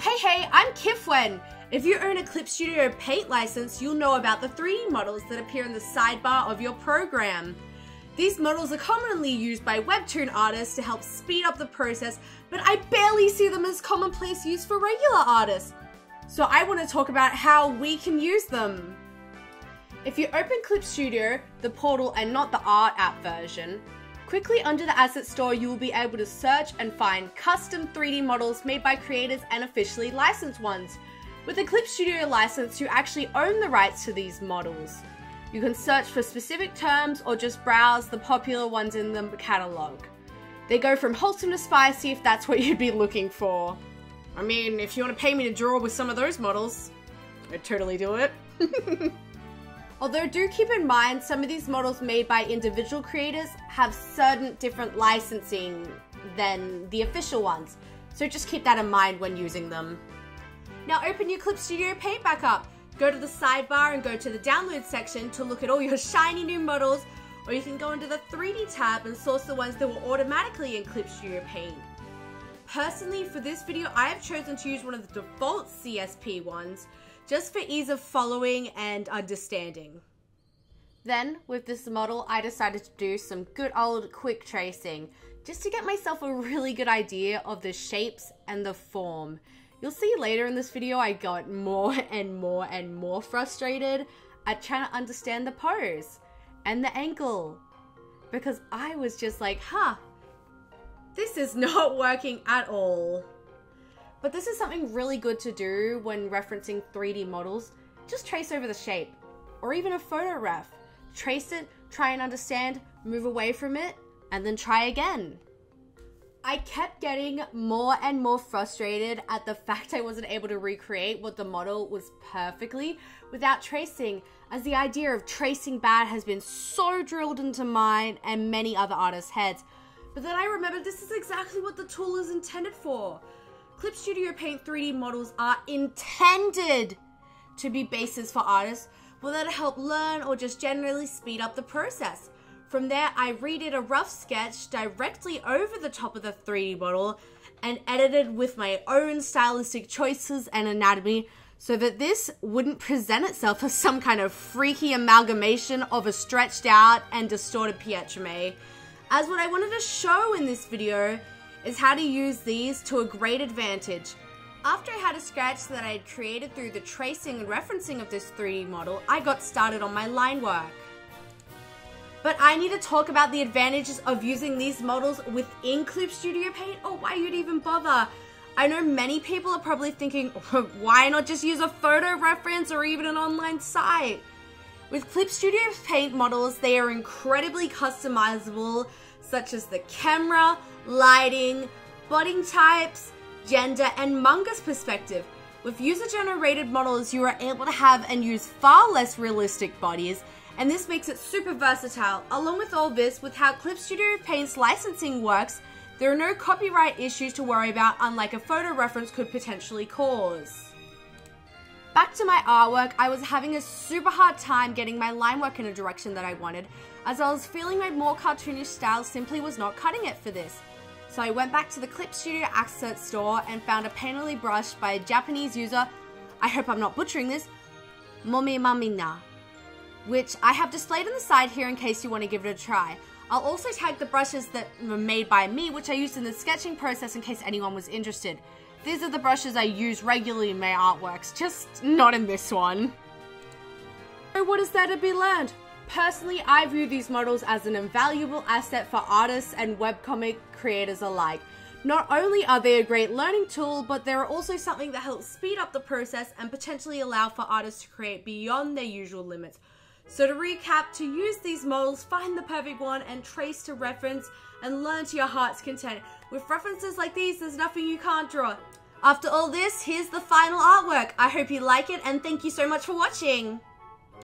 Hey, hey, I'm Qifwen. If you own a Clip Studio Paint license, you'll know about the 3D models that appear in the sidebar of your program. These models are commonly used by webtoon artists to help speed up the process, but I barely see them as commonplace use for regular artists. So I want to talk about how we can use them. If you open Clip Studio, the portal and not the art app version, quickly under the asset store you will be able to search and find custom 3D models made by creators and officially licensed ones. With a Clip Studio license, you actually own the rights to these models. You can search for specific terms or just browse the popular ones in the catalog. They go from wholesome to spicy if that's what you'd be looking for. I mean, if you want to pay me to draw with some of those models, I'd totally do it. Although do keep in mind some of these models made by individual creators have certain different licensing than the official ones. So just keep that in mind when using them. Now open your Clip Studio Paint back up. Go to the sidebar and go to the download section to look at all your shiny new models, or you can go into the 3D tab and source the ones that were automatically in Clip Studio Paint. Personally, for this video, I have chosen to use one of the default CSP ones, just for ease of following and understanding. Then, with this model, I decided to do some good old quick tracing, just to get myself a really good idea of the shapes and the form. You'll see later in this video I got more and more and more frustrated at trying to understand the pose and the ankle. Because I was just like, huh, this is not working at all. But this is something really good to do when referencing 3D models. Just trace over the shape, or even a photo ref. Trace it, try and understand, move away from it, and then try again. I kept getting more and more frustrated at the fact I wasn't able to recreate what the model was perfectly without tracing, as the idea of tracing bad has been so drilled into mine and many other artists' heads. But then I remembered this is exactly what the tool is intended for. Clip Studio Paint 3D models are intended to be bases for artists, whether to help learn or just generally speed up the process. From there, I redid a rough sketch directly over the top of the 3D model and edited with my own stylistic choices and anatomy so that this wouldn't present itself as some kind of freaky amalgamation of a stretched out and distorted Pietro As what I wanted to show in this video is how to use these to a great advantage. After I had a sketch that I had created through the tracing and referencing of this 3D model, I got started on my line work. But I need to talk about the advantages of using these models within Clip Studio Paint or why you'd even bother. I know many people are probably thinking, why not just use a photo reference or even an online site? With Clip Studio Paint models, they are incredibly customizable, such as the camera, lighting, body types, gender, and manga's perspective. With user-generated models, you are able to have and use far less realistic bodies and this makes it super versatile. Along with all this, with how Clip Studio Paint's licensing works, there are no copyright issues to worry about unlike a photo reference could potentially cause. Back to my artwork, I was having a super hard time getting my line work in a direction that I wanted, as I was feeling my more cartoonish style simply was not cutting it for this. So I went back to the Clip Studio Asset store and found a painterly brush by a Japanese user, I hope I'm not butchering this, Momi Mamina which I have displayed on the side here in case you want to give it a try. I'll also tag the brushes that were made by me, which I used in the sketching process in case anyone was interested. These are the brushes I use regularly in my artworks, just not in this one. So what is there to be learned? Personally, I view these models as an invaluable asset for artists and webcomic creators alike. Not only are they a great learning tool, but they're also something that helps speed up the process and potentially allow for artists to create beyond their usual limits, so to recap, to use these models, find the perfect one and trace to reference and learn to your heart's content. With references like these, there's nothing you can't draw. After all this, here's the final artwork. I hope you like it and thank you so much for watching.